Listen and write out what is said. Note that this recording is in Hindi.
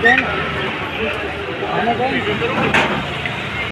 आने दें आने कौन